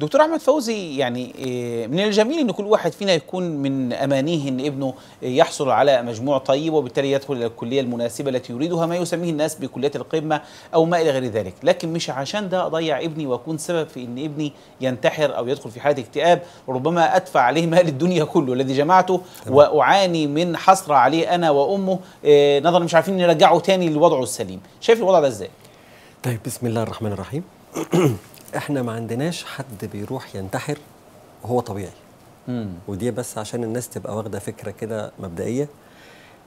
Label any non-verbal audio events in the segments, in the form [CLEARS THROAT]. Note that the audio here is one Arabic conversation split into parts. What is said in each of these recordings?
دكتور أحمد فوزي يعني إيه، من الجميل إن كل واحد فينا يكون من أمانيه إن ابنه يحصل على مجموع طيب وبالتالي يدخل إلى الكلية المناسبة التي يريدها ما يسميه الناس بكليات القمة أو ما إلى غير ذلك، لكن مش عشان ده اضيع ابني وأكون سبب في إن ابني ينتحر أو يدخل في حالة اكتئاب ربما أدفع عليه مال الدنيا كله. الذي جمعته وأعاني من حسرة عليه أنا وأمه إيه، نظرا مش عارفين نرجعه تاني لوضعه السليم، شايف الوضع ده إزاي؟ طيب بسم الله الرحمن الرحيم. [CLEARS THROAT] إحنا ما عندناش حد بيروح ينتحر وهو طبيعي. امم ودي بس عشان الناس تبقى واخدة فكرة كده مبدئية.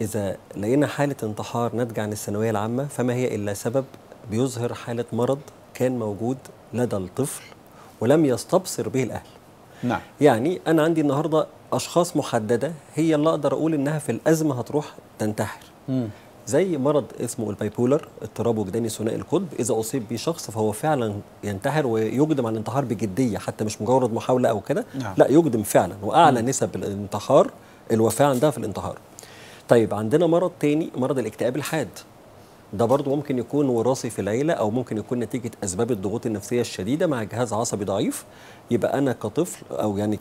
إذا لقينا حالة انتحار ناتجة عن الثانوية العامة فما هي إلا سبب بيظهر حالة مرض كان موجود لدى الطفل ولم يستبصر به الأهل. نعم. يعني أنا عندي النهارده أشخاص محددة هي اللي أقدر أقول إنها في الأزمة هتروح تنتحر. امم زي مرض اسمه البايبولر اضطراب وجداني ثنائي القطب. إذا أصيب به شخص فهو فعلا ينتحر ويقدم على الانتحار بجدية حتى مش مجرد محاولة أو كده. نعم. لا يقدم فعلا. وأعلى مم. نسب الانتحار الوفاة عندها في الانتحار. طيب عندنا مرض تاني مرض الاكتئاب الحاد. ده برضه ممكن يكون وراثي في العيلة أو ممكن يكون نتيجة أسباب الضغوط النفسية الشديدة مع جهاز عصبي ضعيف. يبقى أنا كطفل أو يعني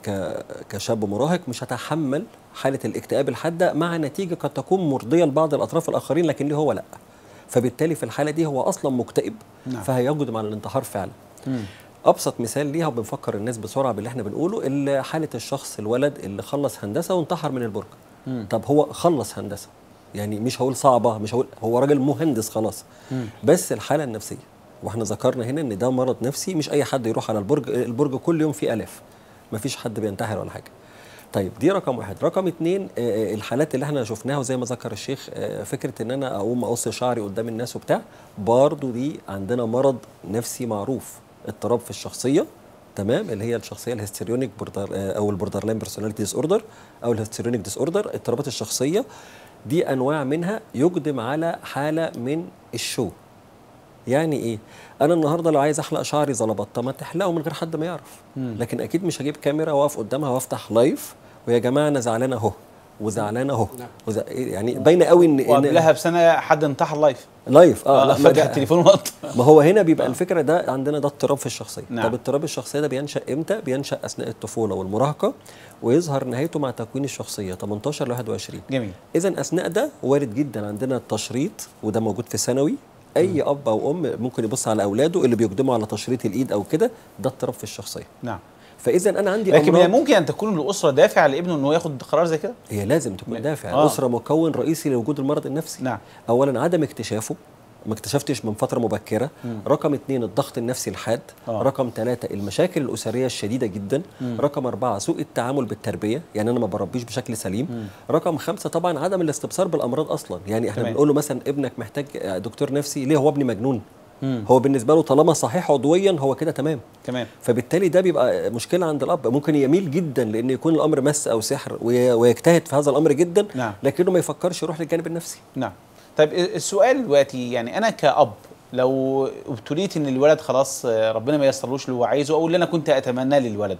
كشاب مراهق مش هتحمل حالة الاكتئاب الحادة مع نتيجة قد تكون مرضية لبعض الأطراف الآخرين لكن ليه هو لأ؟ فبالتالي في الحالة دي هو أصلا مكتئب. نعم. فهيقدم على الانتحار فعلا. امم أبسط مثال ليها وبنفكر الناس بسرعة باللي إحنا بنقوله حالة الشخص الولد اللي خلص هندسة وانتحر من البرج. مم. طب هو خلص هندسة. يعني مش هقول صعبة مش هقول هو راجل مهندس خلاص. بس الحالة النفسية وإحنا ذكرنا هنا إن ده مرض نفسي مش أي حد يروح على البرج البرج كل يوم فيه آلاف. مفيش حد بينتحر ولا حاجة. طيب دي رقم واحد. رقم اتنين آه، آه، الحالات اللي إحنا شفناها وزي ما ذكر الشيخ آه، فكرة إن أنا أقوم أقص شعري قدام الناس وبتاع برضو دي عندنا مرض نفسي معروف. اضطراب في الشخصية تمام اللي هي الشخصية ال histrionic border أو ال borderline personality disorder أو ال histrionic disorder اضطرابات الشخصية. دي أنواع منها يقدم على حالة من ال show. يعني إيه؟ أنا النهارده لو عايز أحلق شعري زلبطه ما تحلقه من غير حد ما يعرف. لكن أكيد مش هجيب كاميرا وأقف قدامها وأفتح live ويا جماعة أنا زعلان أهو. وزعلان أهو. وز... يعني باينة قوي ان وقبلها بسنة حد انتحر live live آه, آه لا، فتح ما- التليفون ونط [LAUGHS] ما هو هنا بيبقى الفكرة ده عندنا ده اضطراب في الشخصية. نعم. طب اضطراب الشخصية ده بينشأ إمتى؟ بينشأ أثناء الطفولة والمراهقة ويظهر نهايته مع تكوين الشخصية. 18 ل 21 جميل. اذا أثناء ده وارد جدا عندنا التشريط وده موجود في ثانوي. أي أب أو أم ممكن يبص على أولاده اللي بيقدموا على تشريط الإيد أو كده ده اضطراب في الشخصية. نعم. فإذا أنا عندي لكن أمراض- الممكن أن تكون الأسرة دافع لابنه إنه ياخد قرار زي كده؟ هي لازم تكون دافع. آه. الأسرة مكون رئيسي لوجود المرض النفسي. نعم. اولا عدم اكتشافه. ما اكتشفتش من فترة مبكرة. مم. رقم اثنين الضغط النفسي الحاد. آه. رقم ثلاثة المشاكل الأسرية الشديدة جدا. مم. رقم أربعة سوء التعامل بالتربية. يعني أنا ما بربيش بشكل سليم. مم. رقم خمسة طبعا عدم الاستبصار بالأمراض أصلا. يعني إحنا. بنقول له مثلا ابنك محتاج دكتور نفسي. ليه؟ هو ابني مجنون. مم. هو بالنسبة له طالما صحيح عضويا هو كده تمام. تمام. فبالتالي ده بيبقى مشكلة عند الأب. ممكن يميل جدا لأن يكون الأمر مس أو سحر وي- ويجتهد في هذا الأمر جدا نعم. لكنه ما يفكرش يروح للجانب النفسي. نعم. طيب السؤال دلوقتي يعني أنا كأب لو ابتليت إن الولد خلاص ربنا ما ييسرلوش اللي هو عايزه أو اللي أنا كنت أتمناه للولد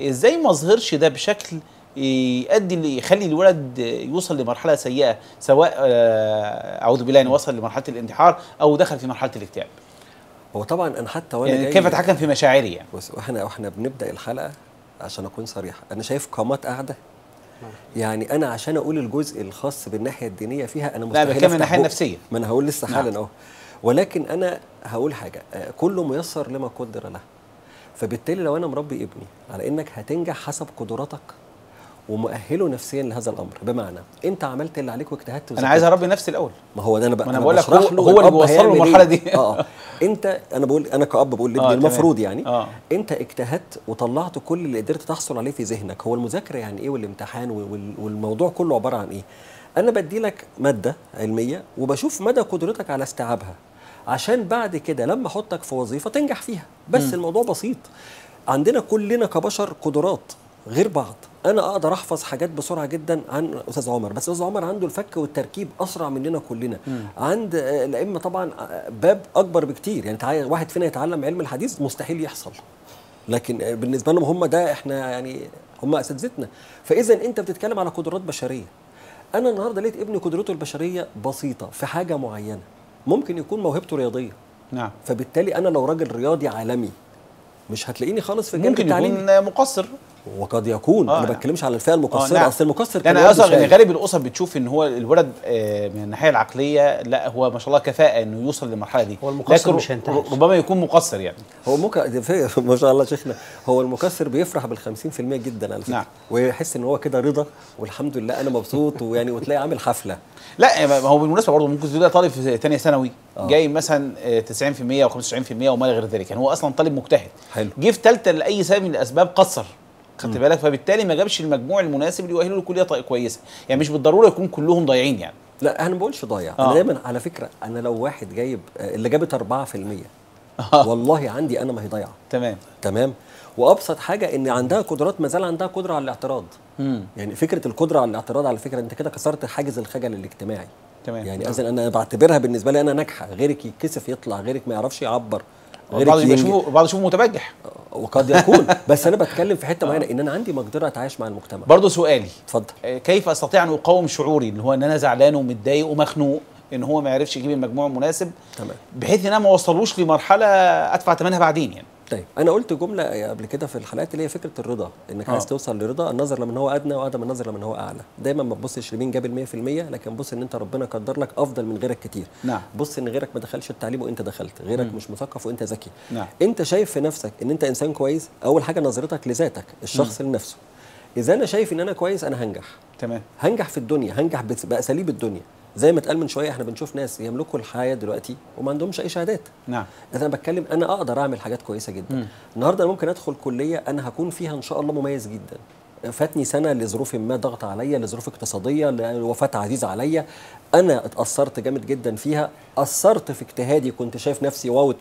إزاي ما اظهرش ده بشكل يؤدي اللي يخلي الولد يوصل لمرحلة سيئة سواء آه، أعوذ بالله ان وصل لمرحلة الانتحار أو دخل في مرحلة الاكتئاب. هو طبعا أنا حتى وأنا يعني كيف أتحكم في مشاعري يعني؟ بص وإحنا وإحنا بنبدأ الحلقة عشان أكون صريح. أنا شايف قامات قاعدة. يعني أنا عشان أقول الجزء الخاص بالناحية الدينية فيها أنا لا مستحيل بتكلم من أفتح الناحية. النفسية. ما أنا هقول لسه نعم. حالا أهو. ولكن أنا هقول حاجة آه، كله ميسر لما قدر له فبالتالي لو أنا مربي ابني على إنك هتنجح حسب قدراتك ومؤهله نفسيا لهذا الأمر بمعنى أنت عملت اللي عليك واجتهدت أنا عايز أربي نفسي الأول ما هو ده أنا بقى ما أنا بقول لك هو- هو اللي بيوصله. للمرحلة دي. آه آه انت أنا بقول أنا كأب بقول لابني آه، المفروض. يعني آه. أنت اجتهدت وطلعت كل اللي قدرت تحصل عليه في ذهنك هو المذاكرة يعني إيه والامتحان وال- والموضوع كله عبارة عن إيه أنا بدي لك مادة علمية وبشوف مدى قدرتك على استيعابها عشان بعد كده لما أحطك في وظيفة تنجح فيها بس مم. الموضوع بسيط عندنا كلنا كبشر قدرات غير بعض. أنا أقدر أحفظ حاجات بسرعة جدا عن أستاذ عمر بس أستاذ عمر عنده الفك والتركيب أسرع مننا كلنا. مم. عند الأئمة طبعا باب أكبر بكتير. يعني تعالى واحد فينا يتعلم علم الحديث مستحيل يحصل. لكن بالنسبة لهم هم ده إحنا يعني هم أساتذتنا. فاذا أنت بتتكلم على قدرات بشرية. أنا النهارده لقيت ابني قدرته البشرية بسيطة في حاجة معينة. ممكن يكون موهبته رياضية. نعم. فبالتالي أنا لو راجل رياضي عالمي مش هتلاقيني خالص في الجانب ممكن التعليمي يكون مقصر. وقد يكون آه، أنا ما نعم. بتكلمش على الفئة المقصرة نعم. أصل المقصر أنا كان قصدي برضه ان شايف. غالب الأسر بتشوف إن هو الولد آه، من الناحية العقلية لا هو ما شاء الله كفاءة إنه يوصل للمرحلة دي هو المقصر مش هينتهي. ربما يكون مقصر يعني هو ممكن في- [LAUGHS] ما شاء الله شيخنا هو المكسر بيفرح بال 50% جدا على فكرة نعم. ويحس إن هو كده رضا والحمد لله أنا مبسوط ويعني وتلاقي عامل حفلة لا ما هو بالمناسبة برضه ممكن تلاقي طالب في ثانية ثانوي آه. جاي مثلا آه، 90% أو 95% وما غير ذلك يعني هو أصلا طالب مجتهد حلو. جه في ثالثه لأي سبب من الأسباب قصر خدت بالك؟ فبالتالي ما جابش المجموع المناسب اللي يؤهله لكلية كويسة. يعني مش بالضرورة يكون كلهم ضايعين يعني. لا أنا ما بقولش ضايع. آه. أنا دايما على فكرة أنا لو واحد جايب آه، اللي جابت 4% آه. والله عندي أنا ما هي ضايعه تمام. تمام؟ وأبسط حاجة إن عندها قدرات ما زال عندها قدرة على الاعتراض. مم. يعني فكرة القدرة على الاعتراض على فكرة أنت كده كسرت حاجز الخجل الاجتماعي. تمام. يعني اذا أنا بعتبرها بالنسبة لي أنا ناجحة. غيرك يتكسف يطلع غيرك ما يعرفش يعبر. بعض يبقى ينجح. يشوفه بعض يشوفه متبجح. وقد يكون. بس أنا بتكلم في حتة معينة. إن أنا عندي مقدرة أتعايش مع المجتمع. برضه سؤالي. اتفضل. آه، كيف أستطيع أن أقاوم شعوري؟ اللي هو إن أنا زعلان ومتضايق ومخنوق. إن هو ما عرفش يجيب المجموع المناسب. تمام. بحيث إن أنا ما وصلوش لمرحلة أدفع ثمنها بعدين يعني. طيب أنا قلت جملة قبل كده في الحلقات اللي هي فكرة الرضا إنك آه. عايز توصل لرضا النظر لمن هو أدنى وادم النظر لمن هو أعلى. دايما ما تبصش لمين جاب ال 100% لكن بص إن أنت ربنا قدر لك أفضل من غيرك كتير. نعم. بص إن غيرك ما دخلش التعليم وأنت دخلت غيرك مش مثقف وأنت ذكي. نعم. أنت شايف في نفسك إن أنت إنسان كويس؟ أول حاجة نظرتك لذاتك الشخص لنفسه. إذا أنا شايف إن أنا كويس أنا هنجح. تمام. هنجح في الدنيا هنجح بأساليب الدنيا. زي ما اتقال من شوية إحنا بنشوف ناس يملكوا الحياة دلوقتي وما عندهمش أي شهادات. نعم. إذا أنا بتكلم أنا أقدر أعمل حاجات كويسة جدا. مم. النهارده أنا ممكن أدخل كلية أنا هكون فيها إن شاء الله مميز جدا. فاتني سنة لظروف ما ضغط عليا لظروف اقتصادية لوفاة عزيز عليا. أنا اتأثرت جامد جدا فيها. أثرت في اجتهادي. كنت شايف نفسي واو 92%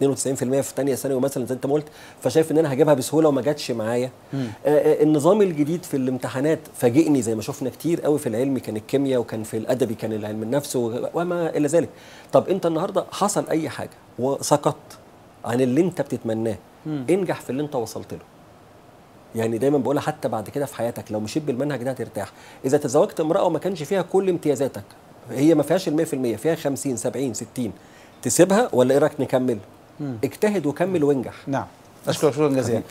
في ثانية ثانوي مثلا زي أنت ما قلت. فشايف إن أنا هجيبها بسهولة وما جاتش معايا. آه آه، النظام الجديد في الامتحانات فاجئني زي ما شفنا كتير قوي في العلمي كان الكيمياء وكان في الأدبي كان العلم النفس وما إلى ذلك. طب أنت النهارده حصل أي حاجة؟ وسقطت عن اللي أنت بتتمناه. انجح في اللي أنت وصلت له. يعني دايما بقولها حتى بعد كده في حياتك لو مشيت بالمنهج ده هترتاح. إذا تزوجت امرأة وما كانش فيها كل امتيازاتك هي ما فيهاش ال 100% فيها 50 70 60 تسيبها ولا إيه رأيك نكمل؟ اجتهد وكمل وانجح. نعم. أشكرك شكرا جزيلا.